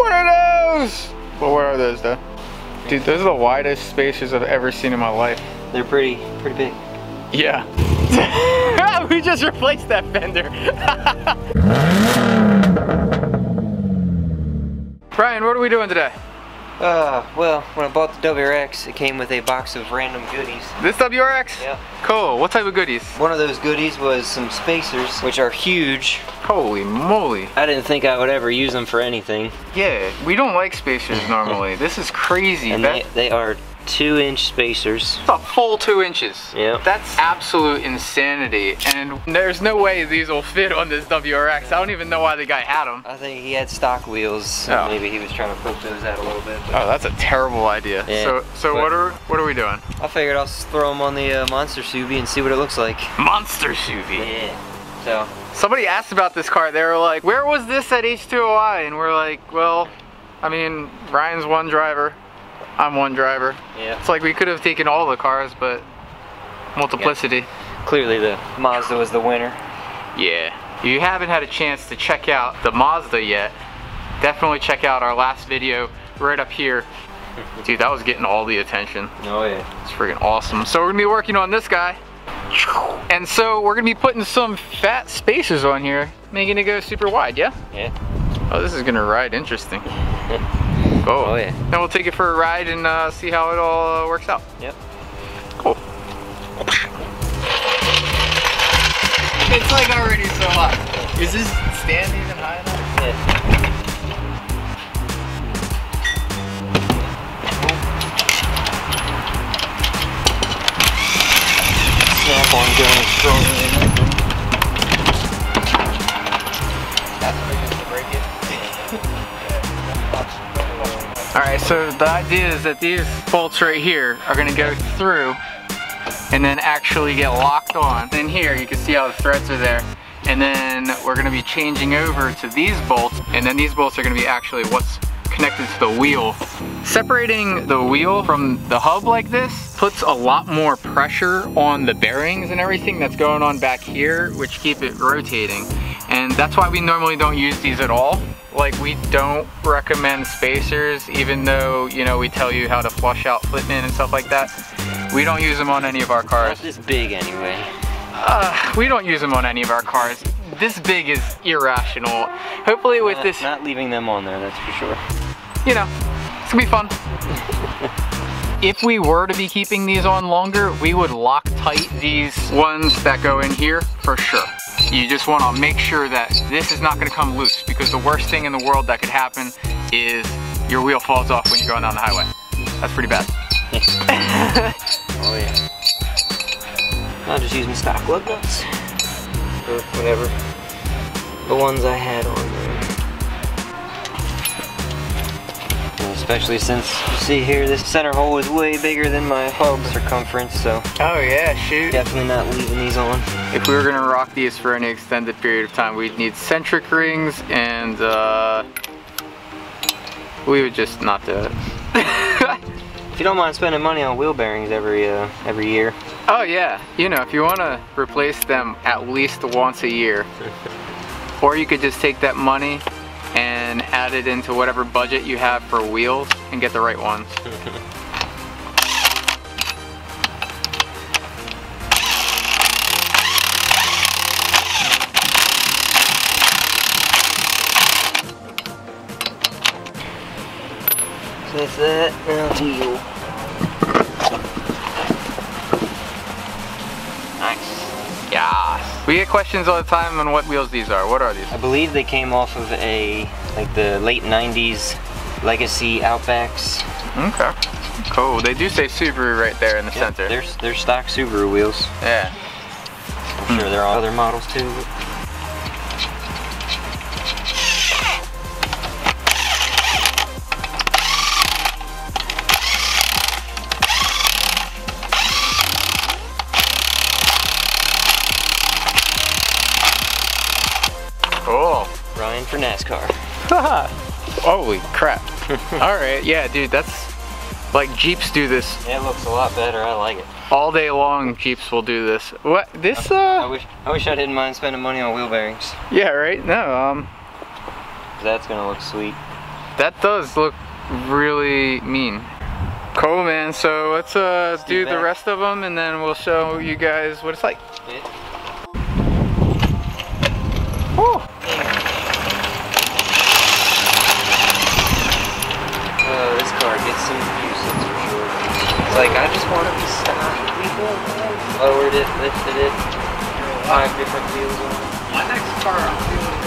What are those? Well, what are those though? Dude, those are the widest spacers I've ever seen in my life. They're pretty, pretty big. Yeah. we just replaced that fender. Ryan, what are we doing today? Uh, well, when I bought the WRX, it came with a box of random goodies. This WRX? Yeah. Cool. What type of goodies? One of those goodies was some spacers, which are huge. Holy moly. I didn't think I would ever use them for anything. Yeah, we don't like spacers normally. this is crazy. And That- they, they are two inch spacers. It's a full two inches. Yep. That's absolute insanity. And there's no way these will fit on this WRX. I don't even know why the guy had them. I think he had stock wheels, so Oh. maybe he was trying to poke those out a little bit. but Oh, that's a terrible idea. Yeah, so, so but- what are what are we doing? I figured I'll just throw them on the uh, Monster Subie and see what it looks like. Monster Shuvi. Yeah. So, Somebody asked about this car. They were like, "Where was this at H2OI?" And we're like, "Well, I mean, Ryan's one driver. I'm one driver. yeah. It's like we could have taken all the cars, but multiplicity." Clearly the Mazda was the winner. Yeah. If you haven't had a chance to check out the Mazda yet, definitely check out our last video right up here. Dude, that was getting all the attention. Oh yeah. It's freaking awesome. So we're gonna be working on this guy. And so we're gonna be putting some fat spacers on here, making it go super wide, yeah? Yeah. Oh, this is gonna ride interesting. Oh, Oh, yeah. Then we'll take it for a ride and uh, see how it all uh, works out. Yep. Cool. It's like already so hot. Is this stand even high enough? Yeah. Snap on gun is stronger All right, so the idea is that these bolts right here are gonna go through and then actually get locked on. Then here, you can see how the threads are there. And then we're gonna be changing over to these bolts, and then these bolts are gonna be actually what's connected to the wheel. Separating the wheel from the hub like this puts a lot more pressure on the bearings and everything that's going on back here, which keep it rotating. And that's why we normally don't use these at all. Like we don't recommend spacers, even though, you know, we tell you how to flush out fitment and stuff like that. We don't use them on any of our Not cars. this big anyway. Uh, we don't use them on any of our cars. This big is irrational. Hopefully with Not, this, not leaving them on there, that's for sure. you know, it's gonna be fun. if we were to be keeping these on longer, we would lock tight these ones that go in here for sure. You just wanna make sure that this is not gonna come loose because the worst thing in the world that could happen is your wheel falls off when you're going down the highway. That's pretty bad. Oh yeah. I'll just use my stock lug nuts. Or whatever. The ones I had on there. Especially since you see here this center hole is way bigger than my hub circumference, so Oh yeah, shoot. definitely not leaving these on. If we were gonna rock these for any extended period of time, we'd need centric rings and uh, we would just not do it. If you don't mind spending money on wheel bearings every uh, every year, oh yeah, you know, if you wanna replace them at least once a year, or you could just take that money and add it into whatever budget you have for wheels and get the right ones. so that's that. Now. Nice. Yeah. We get questions all the time on what wheels these are. What are these? I believe they came off of a like the late '90s Legacy Outbacks. Okay. Cool. They do say Subaru right there in the Yep, center. They're, they're stock Subaru wheels. Yeah. I'm sure there are other models too. Ryan for NASCAR. Holy crap. All right, yeah, dude, that's like Jeeps do this Yeah, it looks a lot better. I like it. all day long. Jeeps will do this. What this? I Uh, wish I wish I didn't mind spending money on wheel bearings. yeah, right. No, um, 'cause That's gonna look sweet. that does look really mean. Cool, man. So let's uh, do the rest of them, and then we'll show you guys what it's like. Woo. Oh, this car gets some uses for sure. It's like, I just want to be stopped. People lowered it, lifted it, five different wheels on it. My next car, I'm feeling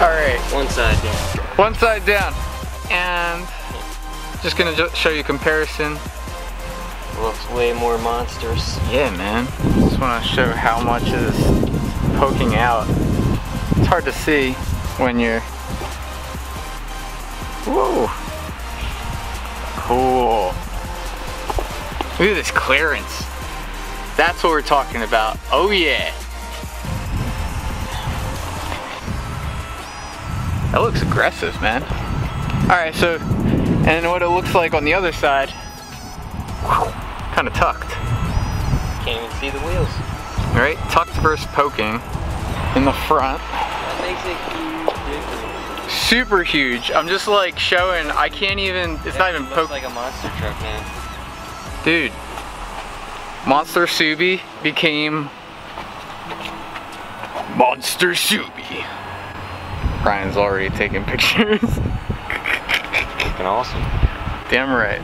All right, One side down. one side down, and just gonna ju- show you comparison. Looks way more monstrous. Yeah, man. Just want to show how much is poking out. It's hard to see when you're. Whoa. Cool. Look at this clearance. That's what we're talking about. Oh yeah. That looks aggressive, man. All right, so, and what it looks like on the other side, kind of tucked. Can't even see the wheels. Right? Tucked versus poking in the front. That makes a huge difference. Super huge. I'm just like showing, I can't even, it's not even poking. like a monster truck, man. Dude, Monster Subie became Monster Subie. Ryan's already taking pictures. Looking awesome. Damn right.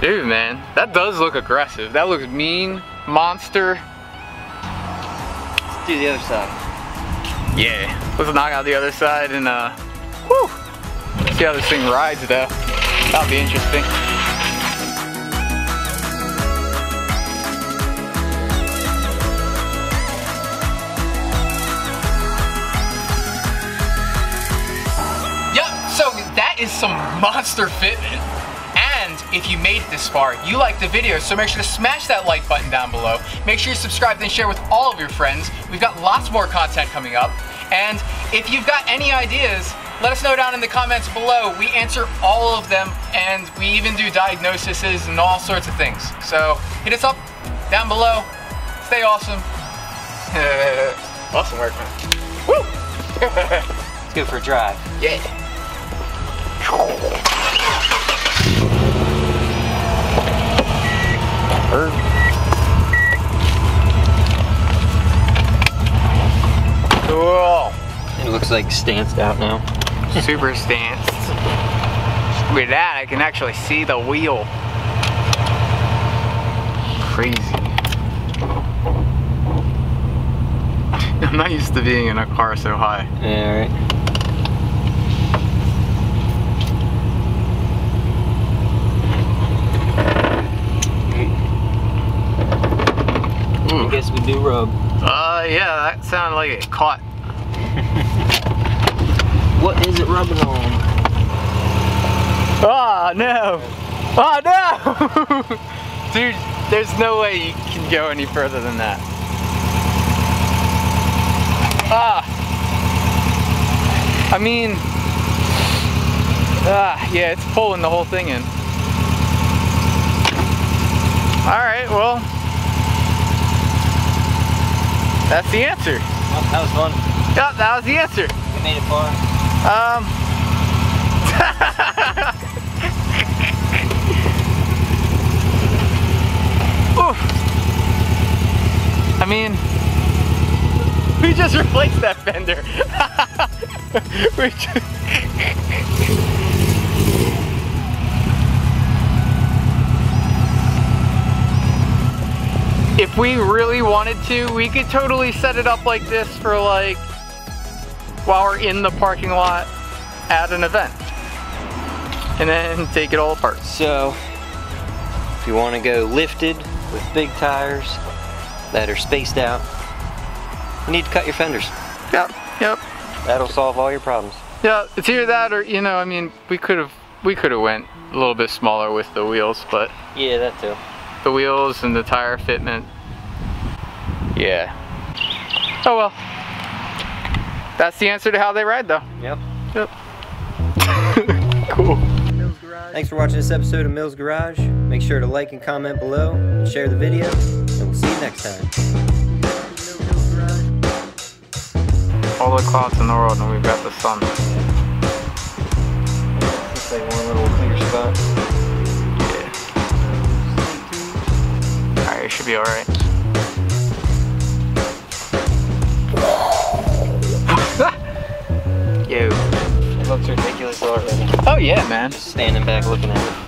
Dude, man, that does look aggressive. That looks mean, monster. Let's do the other side. Yeah, let's knock out the other side and uh, whew, see how this thing rides though. That'll be interesting. Is some monster fitment. And if you made it this far, you liked the video, so make sure to smash that like button down below. Make sure you subscribe and share with all of your friends. We've got lots more content coming up. And if you've got any ideas, let us know down in the comments below. We answer all of them, and we even do diagnoses and all sorts of things. So hit us up down below. Stay awesome. awesome work, man. Woo! Let's go for a drive. Yeah. Cool. It looks like stanced out now. Super stanced. With that, I can actually see the wheel. Crazy. I'm not used to being in a car so high. Yeah, right. I Ooh. guess we do rub. Uh, yeah, that sounded like it caught. What is it rubbing on? Oh no! Oh no! Dude, there's no way you can go any further than that. Ah! I mean, ah, yeah, it's pulling the whole thing in. Alright, well, that's the answer. Oh, that was fun. Yep, that was the answer. We made it far. Um. Oof. I mean, we just replaced that fender. we just... If we really wanted to, we could totally set it up like this for like while we're in the parking lot at an event. And then take it all apart. So, if you want to go lifted with big tires that are spaced out, you need to cut your fenders. Yep, yep. That'll solve all your problems. Yeah, it's either that or, you know, I mean, we could have we could have went a little bit smaller with the wheels, but Yeah, that too. The wheels and the tire fitment, yeah. Oh well. That's the answer to how they ride though. Yep. Yep. cool. Thanks for watching this episode of Mils Garage. Make sure to like and comment below and share the video. And we'll see you next time. All the clouds in the world and we've got the sun. Be alright. Yo. It looks ridiculous already. Oh yeah, man. Just Standing back looking at it.